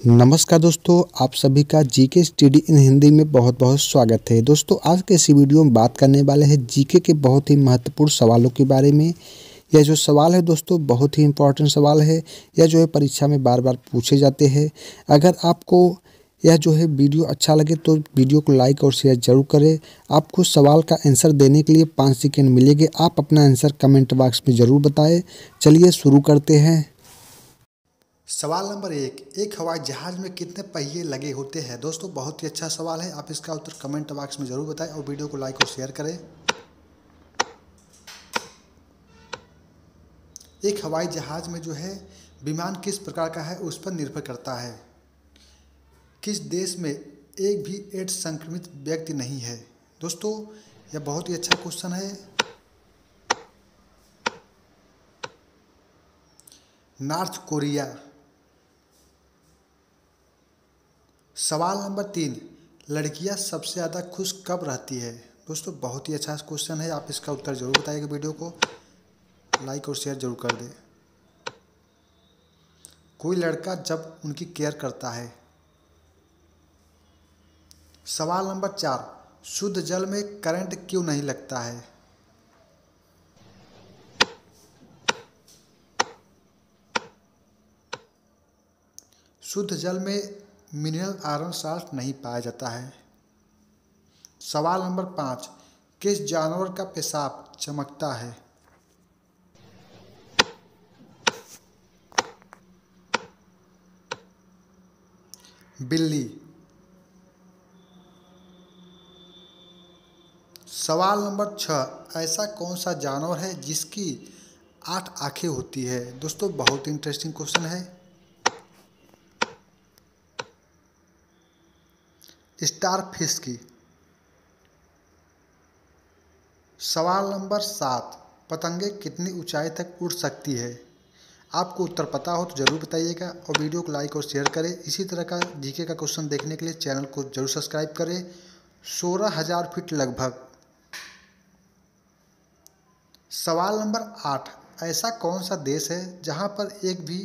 नमस्कार दोस्तों, आप सभी का जीके स्टडी इन हिंदी में बहुत बहुत स्वागत है। दोस्तों, आज के इसी वीडियो में बात करने वाले हैं जीके के बहुत ही महत्वपूर्ण सवालों के बारे में। यह जो सवाल है दोस्तों, बहुत ही इम्पोर्टेंट सवाल है। यह जो है परीक्षा में बार बार पूछे जाते हैं। अगर आपको यह जो है वीडियो अच्छा लगे तो वीडियो को लाइक और शेयर ज़रूर करें। आपको सवाल का आंसर देने के लिए पाँच सेकेंड मिलेंगे। आप अपना आंसर कमेंट बॉक्स में ज़रूर बताएँ। चलिए शुरू करते हैं। सवाल नंबर एक एक हवाई जहाज़ में कितने पहिए लगे होते हैं? दोस्तों, बहुत ही अच्छा सवाल है। आप इसका उत्तर कमेंट बॉक्स में ज़रूर बताएँ और वीडियो को लाइक और शेयर करें। एक हवाई जहाज़ में जो है, विमान किस प्रकार का है, उस पर निर्भर करता है। किस देश में एक भी एड्स संक्रमित व्यक्ति नहीं है? दोस्तों, यह बहुत ही अच्छा क्वेश्चन है। North Korea. सवाल नंबर तीन, लड़कियाँ सबसे ज़्यादा खुश कब रहती है? दोस्तों, बहुत ही अच्छा क्वेश्चन है, आप इसका उत्तर ज़रूर बताइएगा वीडियो को। लाइक और शेयर ज़रूर कर दें। कोई लड़का जब उनकी केयर करता है। सवाल नंबर चार, शुद्ध जल में करंट क्यों नहीं लगता है? शुद्ध जल में मिनरल आयरन साल्ट नहीं पाया जाता है। सवाल नंबर पाँच, किस जानवर का पेशाब चमकता है? बिल्ली। सवाल नंबर छः, ऐसा कौन सा जानवर है जिसकी आठ आँखें होती है? दोस्तों, बहुत इंटरेस्टिंग क्वेश्चन है। स्टार फ़िश की। सवाल नंबर सात, पतंगे कितनी ऊंचाई तक उड़ सकती है? आपको उत्तर पता हो तो ज़रूर बताइएगा और वीडियो को लाइक और शेयर करें। इसी तरह का जीके का क्वेश्चन देखने के लिए चैनल को ज़रूर सब्सक्राइब करें। सोलह हज़ार फीट लगभग। सवाल नंबर आठ, ऐसा कौन सा देश है जहाँ पर एक भी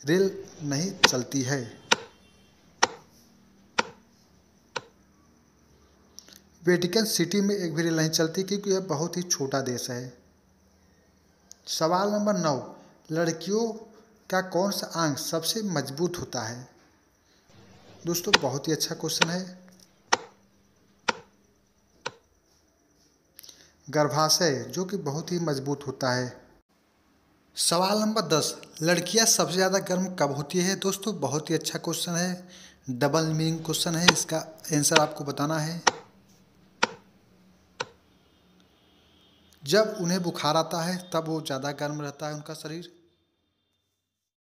रेल नहीं चलती है? वेटिकन सिटी में एक भी रेल नहीं चलती क्योंकि यह बहुत ही छोटा देश है। सवाल नंबर नौ, लड़कियों का कौन सा अंग सबसे मज़बूत होता है? दोस्तों, बहुत ही अच्छा क्वेश्चन है। गर्भाशय, जो कि बहुत ही मज़बूत होता है। सवाल नंबर दस, लड़कियाँ सबसे ज़्यादा गर्म कब होती है? दोस्तों, बहुत ही अच्छा क्वेश्चन है। डबल मीनिंग क्वेश्चन है, इसका आंसर आपको बताना है। जब उन्हें बुखार आता है तब वो ज़्यादा गर्म रहता है उनका शरीर।